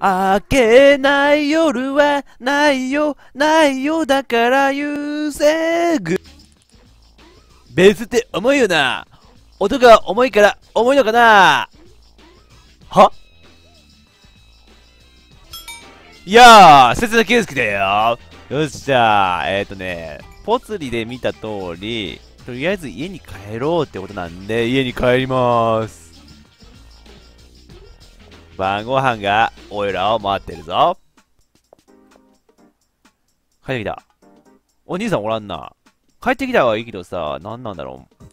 明けない夜はないよ、ないよ、だから優勢ぐ。ベースって重いよな。音が重いから重いのかなは？いやー、節田圭介だよ。よっしゃー。えっ、ー、とね、ポツリで見た通り、とりあえず家に帰ろうってことなんで、家に帰りまーす。晩ご飯がおいらを待ってるぞ。帰ってきた。お兄さんおらんな。帰ってきたはいいけどさ、何なんだろう。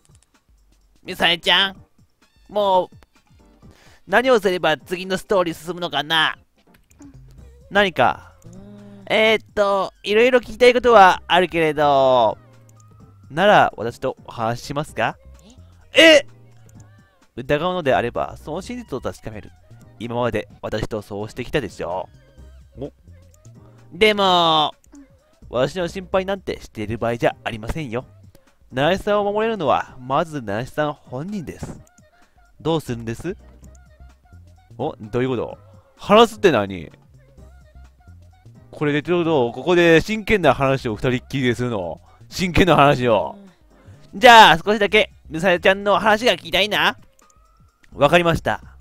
みさえちゃん、もう、何をすれば次のストーリー進むのかな何か？えー、っと、いろいろ聞きたいことはあるけれど、なら私とお話ししますか？え？疑うのであれば、その真実を確かめる。今まで私とそうしてきたでしょおでも、私の心配なんてしている場合じゃありませんよ。七さんを守れるのは、まず七さん本人です。どうするんです？おどういうこと？話すって何？これでちょうど、ここで真剣な話を二人っきりでするの。真剣な話を。じゃあ、少しだけ、みさえちゃんの話が聞きたいな。わかりました。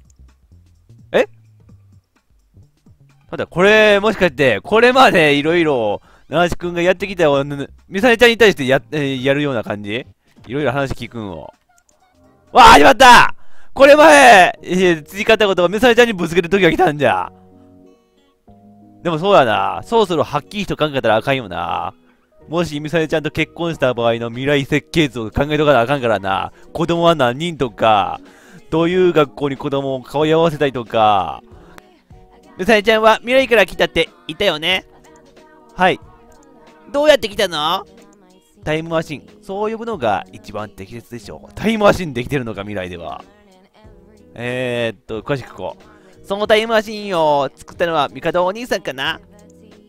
ただ、これ、もしかして、これまでいろいろ、七しくんがやってきたよ、みさえちゃんに対してや、え、やるような感じ？いろいろ話聞くんを。わあ、始まったこれ前、えー、続かったことをみさえちゃんにぶつける時が来たんじゃ。でもそうやな。そろそろはっきりと考えたらあかんよな。もし、みさえちゃんと結婚した場合の未来設計図を考えとかなあかんからな。子供は何人とか、どういう学校に子供を顔合わせたりとか。みさえちゃんは未来から来たって言ったよね？はい。どうやって来たの？タイムマシン。そう呼ぶのが一番適切でしょう。タイムマシンできてるのか、未来では。えー、っと、詳しくこう。そのタイムマシンを作ったのはミカドお兄さんかな？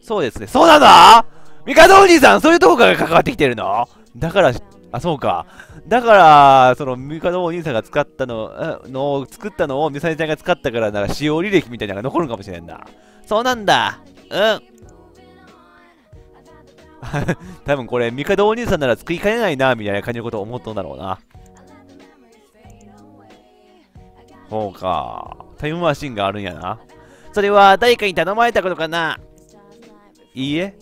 そうですね。そうなの？ミカドお兄さんそういうとこから関わってきてるの？だから、あ、そうか。だから、その、ミカドお兄さんが使ったの、の作ったのをミサイちゃんが使ったから、なんか使用履歴みたいなのが残るかもしれんな。そうなんだ。うん。多分これ、ミカドお兄さんなら作りかねないな、みたいな感じのことを思っとんだろうな。そうか。タイムマシンがあるんやな。それは誰かに頼まれたことかないいえ。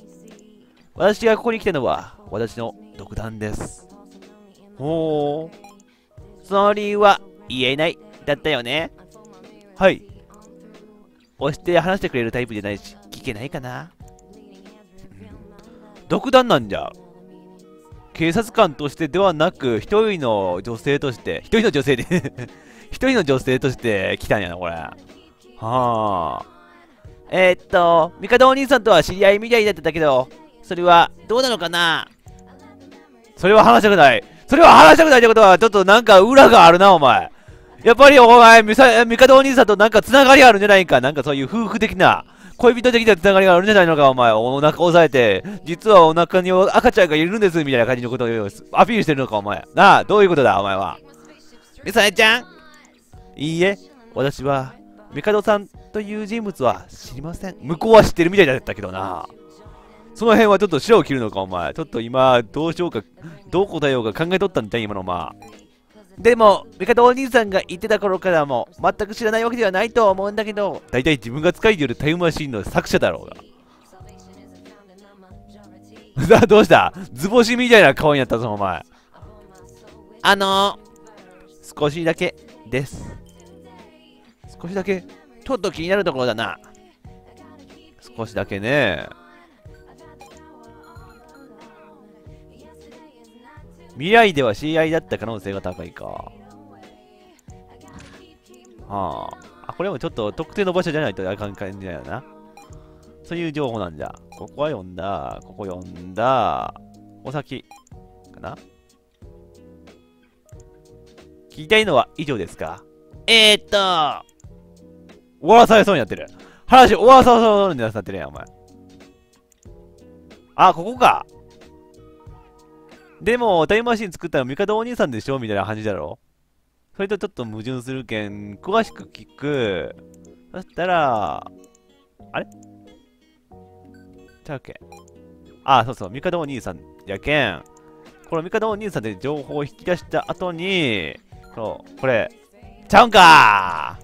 私がここに来たのは、私の独断です。ほう。その理由は言えない、だったよね。はい。押して話してくれるタイプじゃないし、聞けないかな。独断なんじゃ。警察官としてではなく、一人の女性として、一人の女性で 一人の女性として来たんやな、これ。はあ。えー、っと、ミカドお兄さんとは知り合いみたいだったけど、それはどうなのかな？それは話したくない。それは話したくないってことは、ちょっとなんか裏があるな、お前。やっぱりお前、ミサミカドお兄さんとなんか繋がりあるんじゃないか。なんかそういう夫婦的な、恋人的な繋がりがあるんじゃないのか、お前。お腹押さえて、実はお腹に赤ちゃんがいるんです、みたいな感じのことをアピールしてるのか、お前。なあ、どういうことだ、お前は。ミサエちゃんいいえ、私は、ミカドさんという人物は知りません。向こうは知ってるみたいだったけどな。その辺はちょっと白を切るのか、お前。ちょっと今、どうしようか、どう答えようか考えとったんだ今のまあ。でも、ミカドお兄さんが言ってた頃からも、全く知らないわけではないと思うんだけど。大体自分が使いているタイムマシンの作者だろうが。さあ、どうした？図星みたいな顔になったぞ、お前。あのー、少しだけです。少しだけ、ちょっと気になるところだな。少しだけね。未来では知り合いだった可能性が高いか。はあ。あ、これもちょっと特定の場所じゃないとあかん感じだよな。そういう情報なんじゃ。ここは読んだ。ここ読んだ。お先。かな聞きたいのは以上ですか？えー、っと、終わらされそうになってる。話終わらされそうになってるやん、お前。あ、ここか。でも、タイムマシン作ったの味方お兄さんでしょ？みたいな感じだろ？それとちょっと矛盾するけん、詳しく聞く。そしたら、あれ？ちゃうけあ、そうそう、ミカドお兄さんやけん。このミカドお兄さんで情報を引き出した後に、そう、これ、ちゃうんか？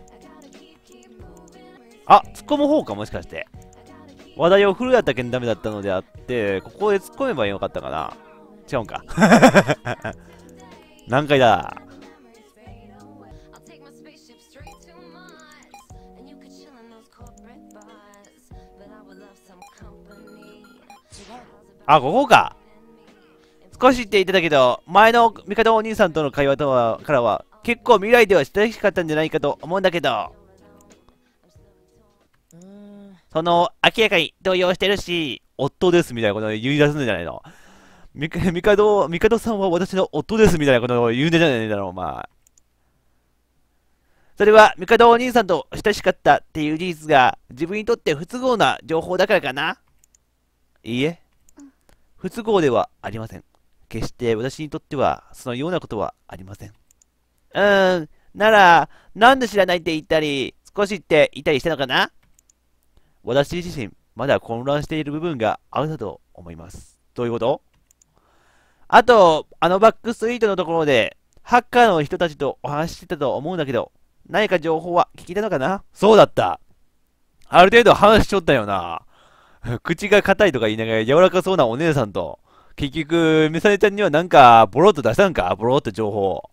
あ、突っ込む方かもしかして。話題を振るやったけんダメだったのであって、ここで突っ込めばよかったかな。違うんか。何回だ？あ、ここか。少し言っていただけど、前の味方お兄さんとの会話とはからは、結構未来では親しかったんじゃないかと思うんだけど。その、明らかに動揺してるし、夫ですみたいなことを言い出すんじゃないの？み、みかど、みかどさんは私の夫ですみたいなことを言うんじゃないんだろう、まあ。それは、みかどお兄さんと親しかったっていう事実が自分にとって不都合な情報だからかないいえ。不都合ではありません。決して私にとってはそのようなことはありません。うーん、なら、なんで知らないって言ったり、少しって言ったりしたのかな私自身、まだ混乱している部分があるだと思います。どういうこと？あと、あのバックストリートのところで、ハッカーの人たちとお話ししてたと思うんだけど、何か情報は聞いたのかな？そうだった。ある程度話しちょったよな。口が硬いとか言いながら柔らかそうなお姉さんと、結局、ミサネちゃんにはなんか、ボロッと出したんか？ボロッと情報。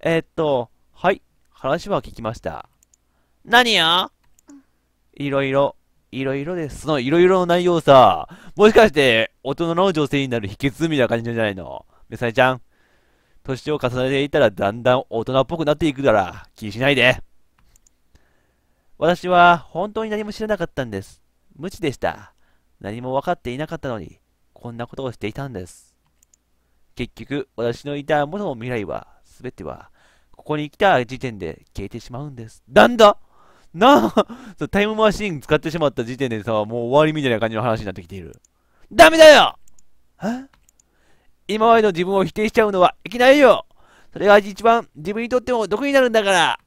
えー、っと、はい。話は聞きました。何よいろいろ、いろいろです。そのいろいろの内容さ、もしかして、大人の女性になる秘訣みたいな感じじゃないの？ミサネちゃん。年を重ねていたらだんだん大人っぽくなっていくから、気にしないで。私は本当に何も知らなかったんです。無知でした。何も分かっていなかったのに、こんなことをしていたんです。結局、私のいたものの未来は、すべては、ここに来た時点で消えてしまうんです。なんだなあ、タイムマシーン使ってしまった時点でさ、もう終わりみたいな感じの話になってきている。ダメだよえ？今までの自分を否定しちゃうのはいけないよそれが一番自分にとっても毒になるんだから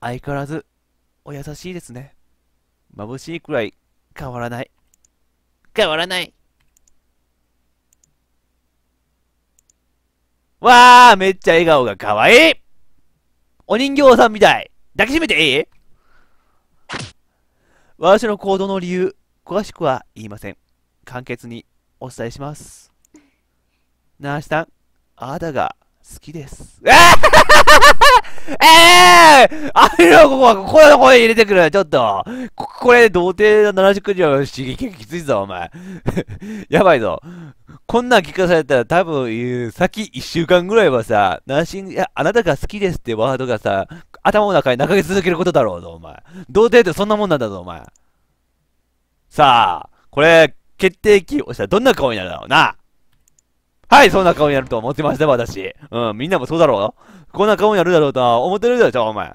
相変わらず、お優しいですね。眩しいくらい変わらない。変わらない。わあ、めっちゃ笑顔が可愛いお人形さんみたい抱きしめていい私の行動の理由、詳しくは言いません。簡潔にお伝えします。ナーシさん、あなたが好きです。え、えー、あれのここは、ここの声入れてくる。ちょっと。こ、これ、童貞の79時の刺激がきついぞ、お前。やばいぞ。こんなん聞かされたら多分、先1週間ぐらいはさ、ナーシング、いや、あなたが好きですってワードがさ、頭の中に流れ続けることだろうぞ、お前。童貞ってそんなもんなんだぞ、お前。さあ、これ、決定機をしたらどんな顔になるだろう？な。はい、そんな顔になると思ってました、私。うん、みんなもそうだろう？こんな顔になるだろうとは思ってるでしょ、お前。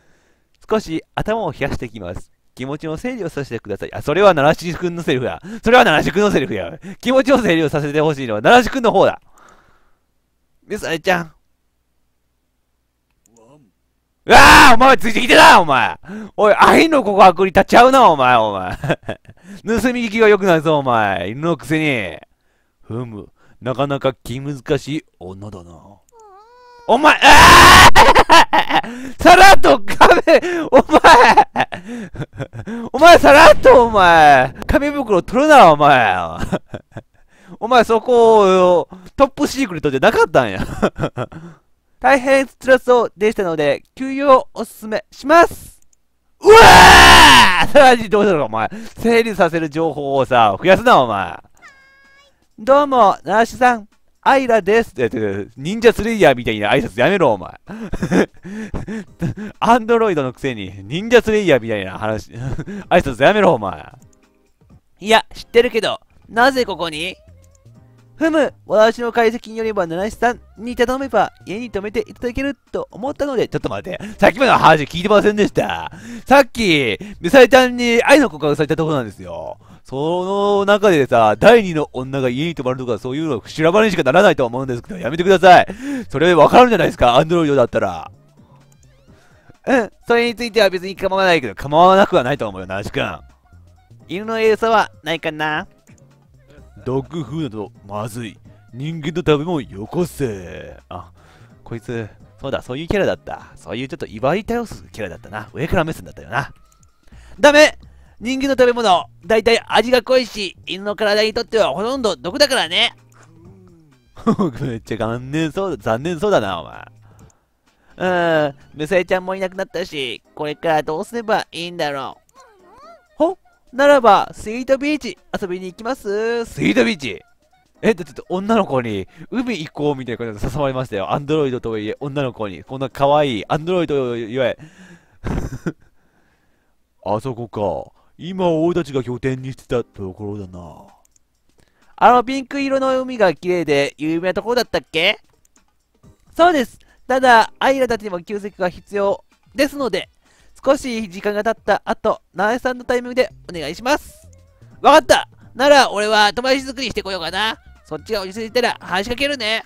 少し頭を冷やしていきます。気持ちの整理をさせてください。あ、それは奈良市くんのセリフや。それは奈良市くんのセリフや。気持ちを整理をさせてほしいのは奈良市くんの方だ。ミサイちゃん。うわあお前ついてきてなお前。おい、愛の告白に立っちゃうなお前お前。盗み聞きが良くないぞお前。犬のくせに。ふむ。なかなか気難しい女だな。お前、ああ さらっと壁、お前。お前さらっとお前紙袋取るな、お前。お前そこをトップシークレットじゃなかったんや。大変辛そうでしたので、休養をおすすめしますうわーさらにどうしたのか、お前。整理させる情報をさ、増やすな、お前。どうも、ナーシさん、アイラですって言ってる、忍者スレイヤーみたいな挨拶やめろ、お前。アンドロイドのくせに、忍者スレイヤーみたいな話、挨拶やめろ、お前。いや、知ってるけど、なぜここに？ふむ、私の解析によれば、七七さんに頼めば家に泊めていただけると思ったので、ちょっと待って。さっきまでの話聞いてませんでした。さっき、ミサイちゃんに愛の告白されたところなんですよ。その中でさ、第二の女が家に泊まるとかそういうの修羅場にしかならないと思うんですけど、やめてください。それわかるんじゃないですか、アンドロイドだったら。うん、それについては別に構わないけど、構わなくはないと思うよ、ナシ君。犬の餌はないかな？ドッグフードだとまずい。人間の食べ物よこせ。あ、こいつ、そうだ、そういうキャラだった。そういうちょっと威張り倒すキャラだったな。上から目線だったよな。ダメ人間の食べ物、だいたい味が濃いし、犬の体にとってはほとんど毒だからね。めっちゃ残念そうだ、残念そうだな、お前。うん、ムサエちゃんもいなくなったし、これからどうすればいいんだろう。ほならば、スイートビーチ遊びに行きます？スイートビーチ？え、だって女の子に海行こうみたいな感じで誘われましたよ。アンドロイドとはいえ、女の子に。こんな可愛いアンドロイドといえ。あそこか。今、俺たちが拠点にしてたところだな。あのピンク色の海が綺麗で有名なところだったっけ？そうです。ただ、アイラたちにも休息が必要ですので、少し時間が経った後、ナエさんのタイミングでお願いします。わかったなら、俺は友達作りしてこようかな。そっちが落ち着いたら話しかけるね。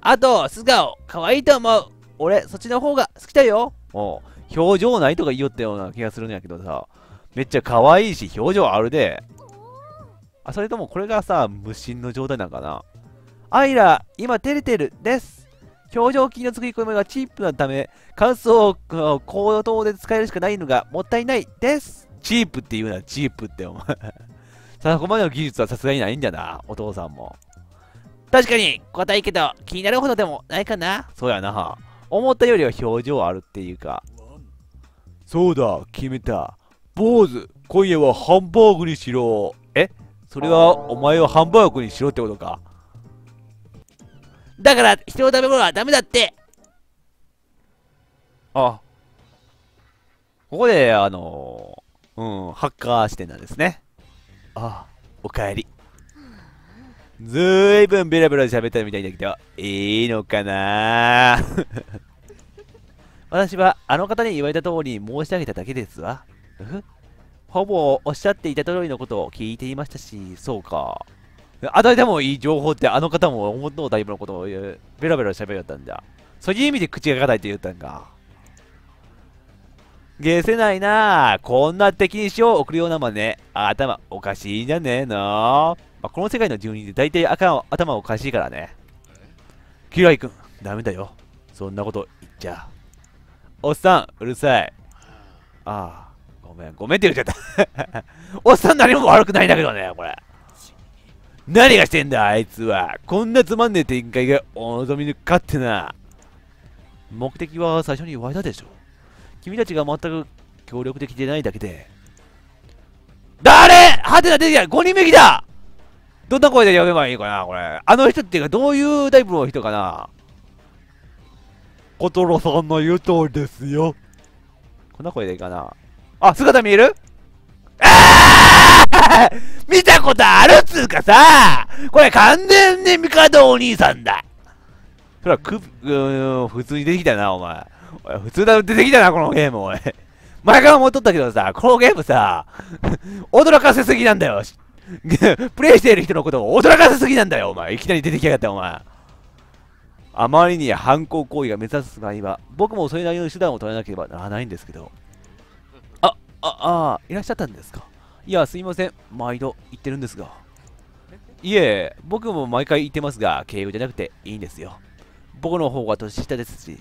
あと、素顔、可愛いと思う。俺、そっちの方が好きだよ。もう、表情ないとか言いよったような気がするんやけどさ。めっちゃ可愛いし、表情あるで。あ、それともこれがさ、無心の状態なんかな。アイラ、今照れてるです。表情筋の作り込みがチープなため、感想をうん口頭で使えるしかないのがもったいないです。チープって言うな、チープってお前。さあ、そこまでの技術はさすがにないんだな、お父さんも。確かに、答えいけど気になるほどでもないかな。そうやな。思ったよりは表情あるっていうか。そうだ、決めた。坊主、今夜はハンバーグにしろ。え？それはお前はハンバーグにしろってことかだから、人の食べ物はダメだって。あ。ここで、あのー、うん、ハッカー視点なんですね。あ、おかえり。ずーいぶんベラベラ喋ったみたいだけど、いいのかな？私はあの方に言われた通りに申し上げただけですわ。うほぼおっしゃっていた通りのことを聞いていましたし、そうか。与えてもいい情報ってあの方も思ったタイプのことを言うベラベラ喋りよったんだ。そういう意味で口が硬いって言ったんか。ゲせないなあこんな敵に塩を送るような真似。頭おかしいんじゃねえの、まあ、この世界の住人で大体頭頭おかしいからね。キライ君、ダメだよ。そんなこと言っちゃ。おっさん、うるさい。ああ、ごめん、ごめんって言っちゃった。おっさん何も悪くないんだけどね、これ。何がしてんだ、あいつは。こんなつまんねえ展開がお望みにかってな。目的は最初に言われたでしょ。君たちが全く協力的でないだけで。誰？はてな出てきた !5 人目来たどんな声で呼べばいいかな、これ。あの人っていうか、どういうタイプの人かなコトロさんの言う通りですよ。こんな声でいいかな。あ、姿見える？見たことあるっつうかさこれ完全にミカドお兄さんだそら、く、うん、普通に出てきたな、お前。お普通だ、出てきたな、このゲーム、おい。前から思っとったけどさ、このゲームさ、驚かせすぎなんだよ。プレイしている人のことを驚かせすぎなんだよ、お前。いきなり出てきやがった、お前。あまりに犯行行為が目指す場合は、僕もそれなりの手段を取らなければならないんですけど。あ、あ、いらっしゃったんですか？いや、すいません。毎度言ってるんですが。いえ、僕も毎回言ってますが、敬語じゃなくていいんですよ。僕の方が年下ですし、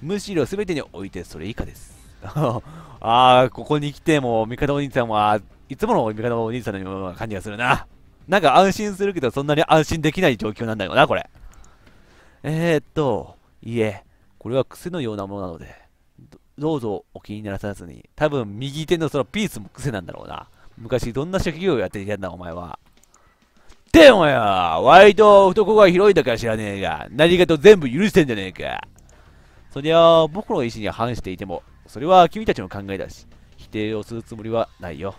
むしろ全てにおいてそれ以下です。ああ、ここに来ても、味方お兄さんはいつもの味方お兄さんのような感じがするな。なんか安心するけど、そんなに安心できない状況なんだよな、これ。えー、っと、いえ、これは癖のようなものなので、どどうぞお気にならさずに、多分右手のそのピースも癖なんだろうな。昔どんな職業をやっていたんだ、お前は。でもよ、割と懐が広いだから知らねえが、何かと全部許してんじゃねえか。そりゃ、僕の意思に反していても、それは君たちの考えだし、否定をするつもりはないよ。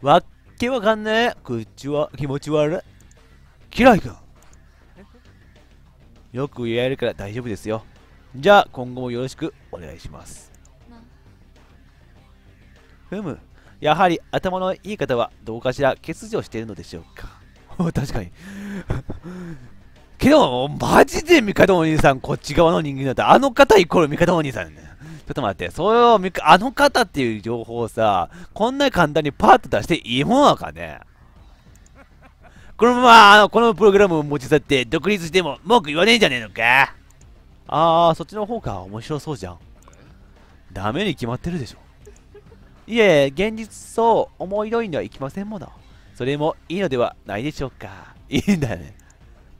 わっけわかんねえ。口は気持ち悪い。嫌いか。よく言えるから大丈夫ですよ。じゃあ、今後もよろしくお願いします。ふむ。やはり頭のいい方はどうかしら欠如しているのでしょうか？確かに。けど、マジで味方お兄さん、こっち側の人間だった。あの方イコール味方お兄さんねちょ。っと待って、それを、あの方っていう情報をさ、こんな簡単にパッと出していいものなかね？このまま、あの、このプログラムを持ち去って独立しても文句言わねえんじゃねえのか？あー、そっちの方が面白そうじゃん。ダメに決まってるでしょ。いえ、現実そう思い通りにはいきませんもの。それもいいのではないでしょうか。いいんだよね。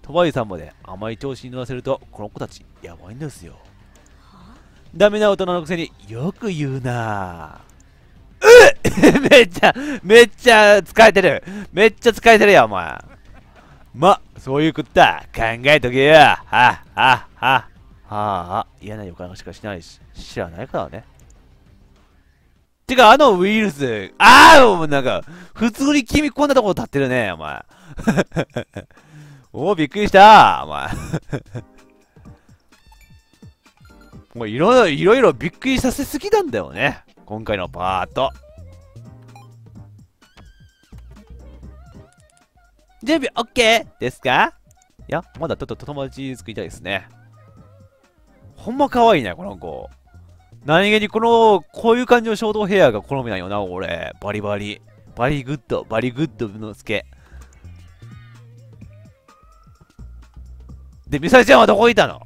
鳥羽さんまで甘い調子に乗らせると、この子たち、やばいんですよ。ダメな大人のくせによく言うなうっ めっちゃ、めっちゃ疲れてる。めっちゃ疲れてるよ、お前。ま、そういうことだ。考えとけよ。はっはっはっ。はあ、嫌な予感しかしないし、知らないからね。てか、あのウイルス、ああもうなんか、普通に君こんなとこ立ってるね、お前。おお、びっくりした、お前。もういろいろ、いろいろびっくりさせすぎなんだよね。今回のパート。準備 OK ですか？いや、まだちょっと友達作りたいですね。ほんま可愛いね、この子。何気にこの、こういう感じのショートヘアが好みなんよな、俺。バリバリ。バリ good、バリ good のすけ。で、ミサイちゃんはどこいたの？